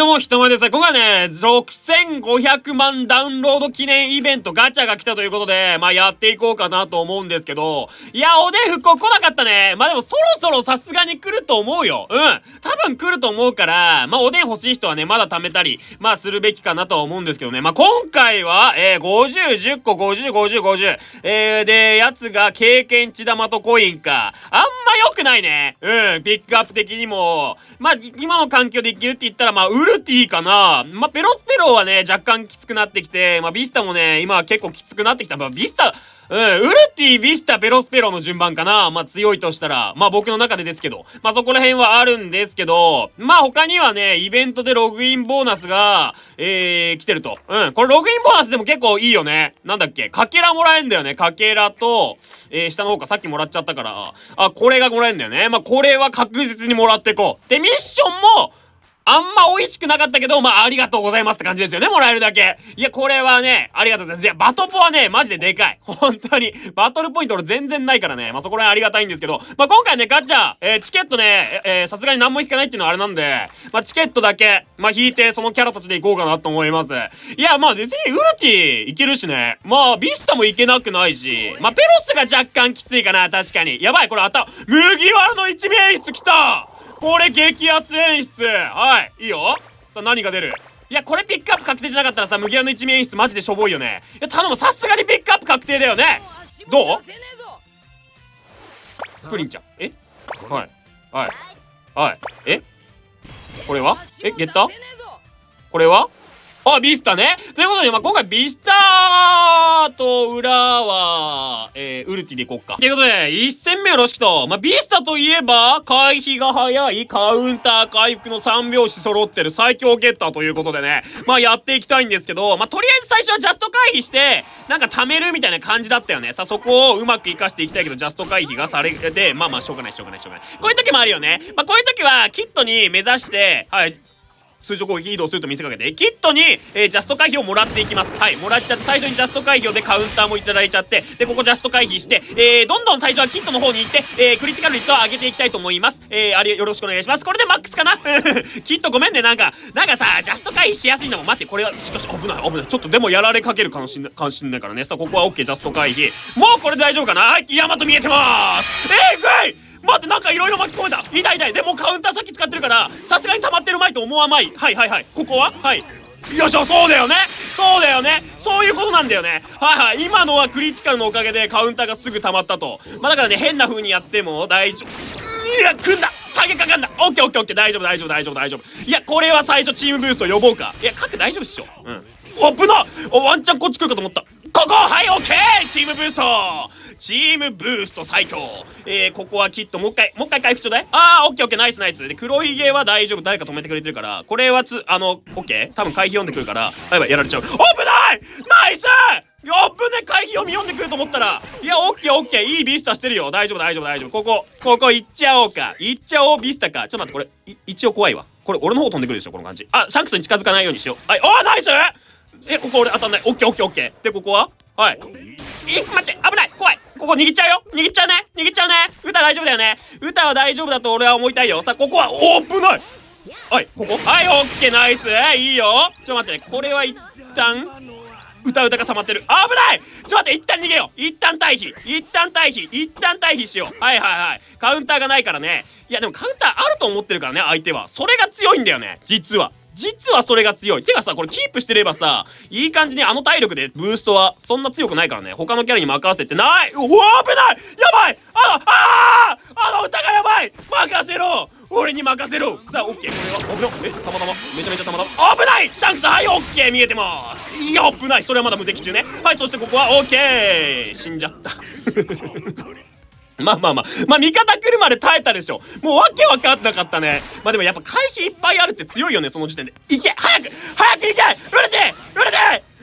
どうも、ひとまでさ、今回ね、6500万ダウンロード記念イベントガチャが来たということで、まあやっていこうかなと思うんですけど、いや、おでん復興来なかったね。まあでもそろそろさすがに来ると思うよ。うん。多分来ると思うから、まあおでん欲しい人はね、まだ貯めたり、まあするべきかなとは思うんですけどね。まあ今回は、えー、50、10個、50、50、50。えー、で、やつが経験値玉とコインか。あんま良くないね。うん、ピックアップ的にも。まあ今の環境でいけるって言ったら、まあウルティかなまあ、ペロスペロはね、若干きつくなってきて、まあ、ビスタもね、今は結構きつくなってきた。まあ、ビスタ、うん、ウルティ、ビスタ、ペロスペロの順番かな。まあ強いとしたら、まあ僕の中でですけど、まあそこら辺はあるんですけど、まあ他にはね、イベントでログインボーナスが、えー、来てると。うん、これログインボーナスでも結構いいよね。なんだっけ、かけらもらえんだよね。かけらと、えー、下の方かさっきもらっちゃったから、あ、これがもらえんだよね。まあこれは確実にもらってこう。で、ミッションも、あんま美味しくなかったけど、まあ、ありがとうございますって感じですよね、もらえるだけ。いや、これはね、ありがとうございます。いや、バトポはね、マジででかい。本当に。バトルポイント俺全然ないからね。まあ、そこら辺ありがたいんですけど、まあ、今回ね、ガチャ、えー、チケットね、えー、さすがに何も引かないっていうのはあれなんで、まあ、チケットだけ、まあ、引いて、そのキャラたちでいこうかなと思います。いや、まあ、別にウルティいけるしね。まあ、ビスタもいけなくないし、まあ、ペロスが若干きついかな、確かに。やばい、これ頭、麦わらの一面室来たこれ激アツ演出。はい、いいよ。さあ何が出る？いやこれピックアップ確定じゃなかったらさ麦わの一面演出マジでしょぼいよね。いや頼むさすがにピックアップ確定だよね。どう？プリンちゃん。え？はい。はい。はい。え？これは？え？ゲッタこれは？あ、ビスタね。ということで、まあ、今回ビスターと裏は、えー、ウルティでいこっか。ということで、1戦目よろしくと。まあ、ビスタといえば、回避が早い、カウンター回復の3拍子揃ってる最強ゲッターということでね、まあ、やっていきたいんですけど、まあ、とりあえず最初はジャスト回避して、なんか貯めるみたいな感じだったよね。さ、そこをうまく活かしていきたいけど、ジャスト回避がされて、まあまあ、しょうがない、しょうがない、しょうがない。こういう時もあるよね。まあ、こういう時は、キットに目指して、はい、通常攻撃移動すると見せかけてキットに、えー、ジャスト回避をもらっていきます。はいもらっちゃって最初にジャスト回避をでカウンターもいただいちゃってでここジャスト回避して、えー、どんどん最初はキットの方に行って、えー、クリティカル率を上げていきたいと思います。えー、あれよろしくお願いします。これでマックスかな？キットごめんね。なんかなんかさジャスト回避しやすいのも待って。これはしかし危ない危ない。ちょっとでもやられかけるかもしんないかもしんないからね。さあここは OK ジャスト回避。もうこれで大丈夫かな？はいヤマト見えてます。えー、ぐい待ってなんかいろいろ巻き込めた。痛い痛い。でもカウンターさっき使ってるからさすがに溜まってるまいと思わない。はいはいはい。ここは？はい。よいしょそうだよね。そうだよね。そういうことなんだよね。はいはい。今のはクリティカルのおかげでカウンターがすぐ溜まったと。まあだからね変な風にやっても大丈夫。いや組んだ。影かかんだ。オッケーオッケーオッケー。大丈夫大丈夫大丈夫大丈夫。いやこれは最初チームブースト呼ぼうか。いや各大丈夫っしょ。うん。お危なワンチャンこっち来るかと思った。ここはいオッケー!チームブースト!チームブースト最強!えー、ここはきっともう一回もう一回回復ちょうだい?あーオッケーオッケーナイスナイス。で黒ひげは大丈夫。誰か止めてくれてるから。これはつあのオッケー?多分回避読んでくるからやばいやられちゃう。危ないナイ!ス!危ね回避読み読んでくると思ったらいやオッケーオッケー。いいビスタしてるよ。大丈夫大丈夫大丈夫。ここここ行っちゃおうか。行っちゃおうビスタか。ちょっと待ってこれ一応怖いわ。これ俺の方飛んでくるでしょこの感じ。あシャンクスに近づかないようにしよう。はいあナイス!えここ俺当たんない。オッケーオッケーオッケー。でここは？はい。い待って危ない。怖い。ここ握っちゃうよ。握っちゃうね。握っちゃうね。歌大丈夫だよね。歌は大丈夫だと俺は思いたいよ。さあここはお危ない。はいここ。はいオッケーナイス。いいよ。ちょっと待ってね。これは一旦歌歌が溜まってる。危ない。ちょっと待って一旦逃げよう。一旦退避。一旦退避。一旦退避しよう。はいはいはい。カウンターがないからね。いやでもカウンターあると思ってるからね相手は。それが強いんだよね実は。実はそれが強い。てかさ、これキープしてればさ、いい感じにあの体力でブーストはそんな強くないからね。他のキャラに任せてない。うわ危ないやばいあの、ああの歌がやばい任せろ俺に任せろさあ、オッケー。これは、危ない。え、たまたま。めちゃめちゃたまたま。危ないシャンクスはい、オッケー見えてますいや、危ないそれはまだ無敵中ね。はい、そしてここは、オッケー死んじゃった。まあまあまあ、まあ味方来るまで耐えたでしょ。もうわけわかんなかったね。まあでもやっぱ回避いっぱいあるって強いよね、その時点で。いけ早く早く行け売れて売れて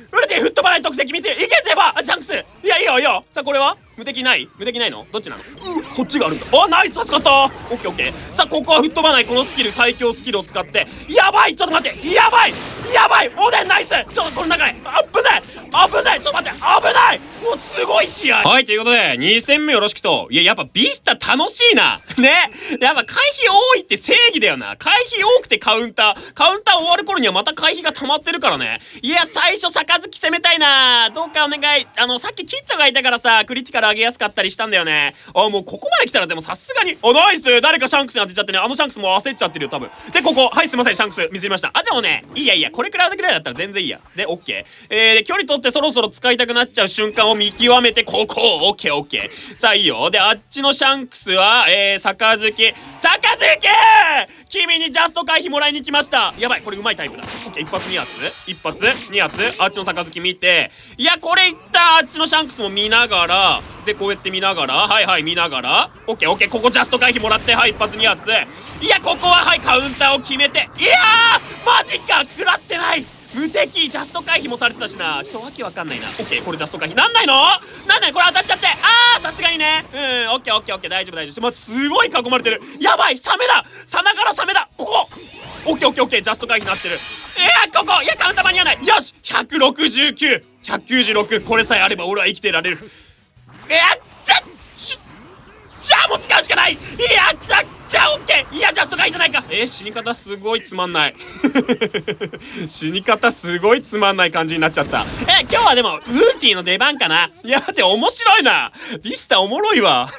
売れて吹っ飛ばない特敵見ていけゼバあ、ジャンクス。いや、いいよいいよ。さあこれは？無敵ない？無敵ないの？どっちなの？うそっちがあるんだ。あ、ナイス助かった。オッケーオッケー。さあここは吹っ飛ばないこのスキル、最強スキルを使って。やばい！ちょっと待って。やばい！やばい！おでんナイス！ちょっとこの中で危ない危ないちょっと待って。危ない！もうすごい試合はい、ということで、2戦目よろしくと。いや、やっぱビスタ楽しいな。ね。やっぱ回避多いって正義だよな。回避多くてカウンター。カウンター終わる頃にはまた回避が溜まってるからね。いや、最初、杯攻めたいな。どうかお願い。あの、さっきキットがいたからさ、クリティカル上げやすかったりしたんだよね。あ、もうここまで来たらでもさすがに。あ、ナイス誰かシャンクスに当てちゃってね。あのシャンクスも焦っちゃってるよ、多分。で、ここ。はい、すいません、シャンクス。見せました。あ、でもね、いいやいいや。これくらいぐらいだったら全然いいや。で、オッケー。えー、で、距離取ってそろそろ使いたくなっちゃう瞬間を見極めて、ここ、オッケーオッケー。さあ、いいよ。で、あっちのシャンクスは、えー、杯。杯！君にジャスト回避もらいに来ました。やばい、これうまいタイプだ。オッケー、一発二発？一発？二発？あっちの杯見て、いや、これいったあっちのシャンクスも見ながら、で、こうやって見ながら、はいはい、見ながら、オッケーオッケー、ここジャスト回避もらって、はい、一発二発。いや、ここは、はい、カウンターを決めて、いやーマジか！食らってない。無敵ジャスト回避もされてたしな。ちょっとわけわかんないな。オッケーこれジャスト回避。なんないの？なんないこれ当たっちゃって。あーさすがにね。うんオッケーオッケーオッケー。大丈夫大丈夫。まずすごい囲まれてる。やばいサメだ。さながらサメだ。ここ。オッケーオッケーオッケー。ジャスト回避になってる。いやここ。いやカウンター間に合わない。よし169196これさえあれば俺は生きてられる。いやじゃあもう使うしかない。やった！じゃあオッケーいやジャスト回避じゃないか。えー、死に方すごいつまんない。死に方すごいつまんない感じになっちゃった。え今日はでもウーティーの出番かな。いやだって面白いな。ビスタおもろいわ。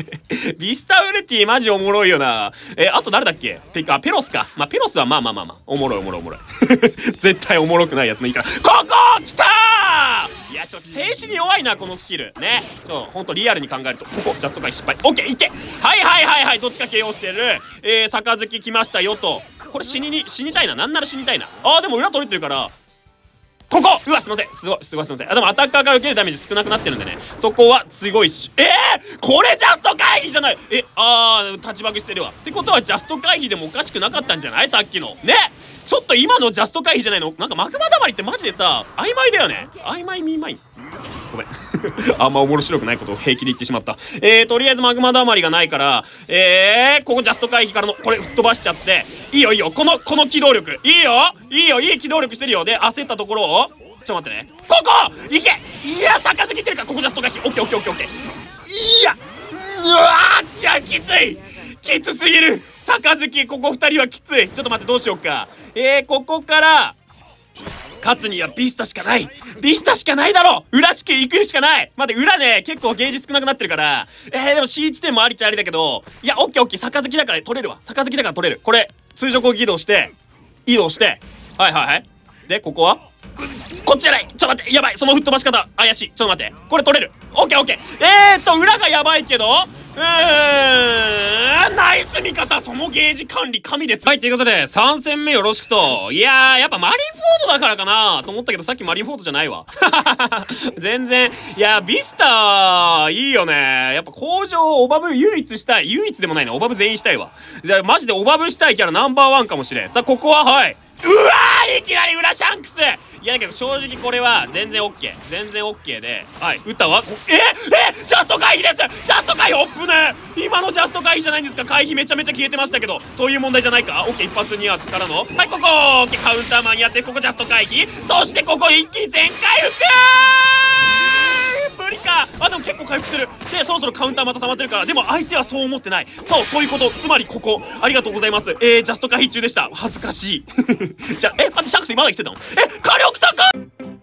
ビスタウルティマジおもろいよな。えあと誰だっけ？てかペロスか。まあペロスはまあまあまあまあ。おもろいおもろいおもろい。絶対おもろくないやつのいいからここ来たーいやちょっと静止に弱いなこのスキル。ね。ちょほんとリアルに考えると。ここジャスト回失敗。オッケーいけ。はいはいはいはい。どっちか KO してる。えー、杯来ましたよと。これ死にに死にたいな。なんなら死にたいな。あーでも裏取れてるから。ここ。うわすいません。すごいすごいすいません。あでもアタッカーから受けるダメージ少なくなってるんでね。そこはすごいしえー、これジャスト回避じゃない。えああ立ちバグしてるわ。ってことはジャスト回避でもおかしくなかったんじゃない？さっきの。ね。ちょっと今のジャスト回避じゃないの。なんかマグマだまりってマジでさ曖昧だよね。曖昧ミーマインごめん あんま面白くないことを平気で言ってしまった。えー、とりあえずマグマだまりがないから、えー、ここジャスト回避からの、これ吹っ飛ばしちゃって、いいよいいよ、この、この機動力。いいよいいよ、いい機動力してるよ。で、焦ったところを、ちょっと待ってね。ここいけいや、杯切ってるかここジャスト回避。オッケーオッケーオッケーオッケー。いやうわーいや、きついきつすぎる杯、ここ2人はきつい。ちょっと待って、どうしようか。えー、ここから、勝つにはビスタしかない。ビスタしかないだろ。裏地区行くしかない。待って、裏ね、結構ゲージ少なくなってるから、えー、でも C 地点もありちゃありだけど、いや、オッケーオッケー、杯だから取れるわ。杯だから取れる。これ、通常攻撃移動して、移動して、はいはいはい。で、ここは？こっちじゃない。ちょっと待って。やばい。その吹っ飛ばし方。怪しい。ちょっと待って。これ取れる。オッケーオッケー。えーっと裏がやばいけど。うーん。ナイス味方。そのゲージ管理神です。はいということで3戦目よろしくと。いやーやっぱマリンフォードだからかな。と思ったけどさっきマリンフォードじゃないわ。全然。いやビスターいいよね。やっぱ工場オバブ唯一したい。唯一でもないね。オバブ全員したいわ。じゃあマジでオバブしたいキャラナンバーワンかもしれん。さあここははい。わーいきなり裏シャンクス。いやだけど正直これは全然 OK 全然 OK で。はい歌は？ええジャスト回避です。ジャスト回避オップね。今のジャスト回避じゃないんですか？回避めちゃめちゃ消えてましたけど。そういう問題じゃないか？OK 一発2発からの？はいここ。OK カウンターマンやってここジャスト回避。そしてここ一気に全回復。無理か。あでも結構回復してる。でそろそろカウンターまた溜まってるから。でも相手はそう思ってない。そうそういうこと。つまりここ。ありがとうございます。えー、ジャスト回避中でした。恥ずかしい。じゃえ待ってシャンクス今まだ来てたの？え火力高っ